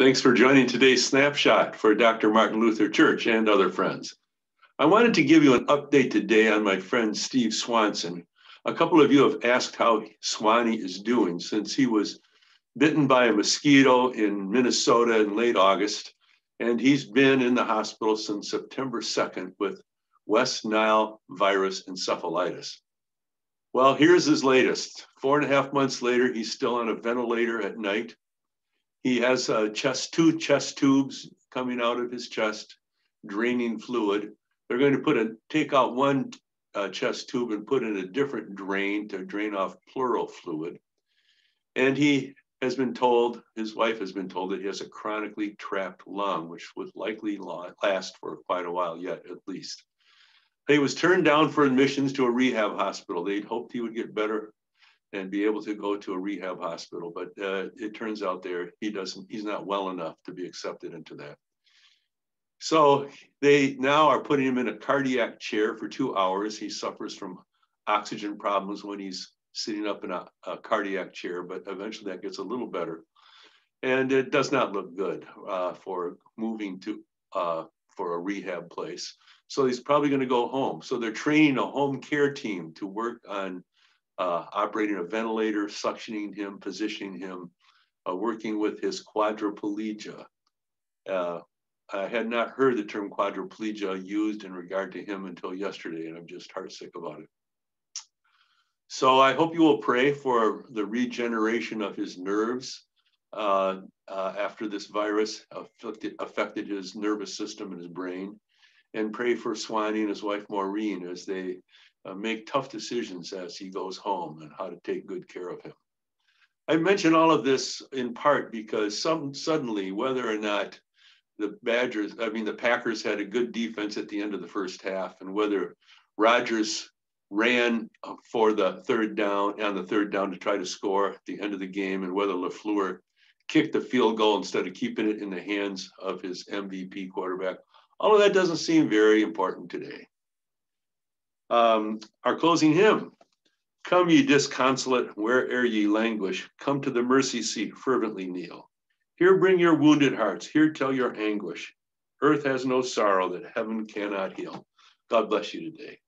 Thanks for joining today's snapshot for Dr. Martin Luther Church and other friends. I wanted to give you an update today on my friend Steve Swanson. A couple of you have asked how Swanee is doing since he was bitten by a mosquito in Minnesota in late August, and he's been in the hospital since September 2nd with West Nile virus encephalitis. Well, here's his latest. Four and a half months later, he's still on a ventilator at night. He has uh, chest two chest tubes coming out of his chest, draining fluid. They're going to put a take out one uh, chest tube and put in a different drain to drain off pleural fluid. And he has been told, his wife has been told that he has a chronically trapped lung, which would likely last for quite a while yet, at least. He was turned down for admissions to a rehab hospital. They'd hoped he would get better and be able to go to a rehab hospital, but uh, it turns out there he doesn't. He's not well enough to be accepted into that. So they now are putting him in a cardiac chair for two hours. He suffers from oxygen problems when he's sitting up in a, a cardiac chair, but eventually that gets a little better. And it does not look good uh, for moving to uh, for a rehab place. So he's probably going to go home. So they're training a home care team to work on uh, operating a ventilator, suctioning him, positioning him, uh, working with his quadriplegia. Uh, I had not heard the term quadriplegia used in regard to him until yesterday, and I'm just heartsick about it. So I hope you will pray for the regeneration of his nerves uh, uh, after this virus affected, affected his nervous system and his brain and pray for Swanee and his wife Maureen as they uh, make tough decisions as he goes home and how to take good care of him. I mention all of this in part because some suddenly, whether or not the Badgers, I mean, the Packers had a good defense at the end of the first half, and whether Rodgers ran for the third down and the third down to try to score at the end of the game, and whether LaFleur kicked the field goal instead of keeping it in the hands of his MVP quarterback. All of that doesn't seem very important today. Um, our closing hymn Come, ye disconsolate, where'er ye languish, come to the mercy seat, fervently kneel. Here bring your wounded hearts, here tell your anguish. Earth has no sorrow that heaven cannot heal. God bless you today.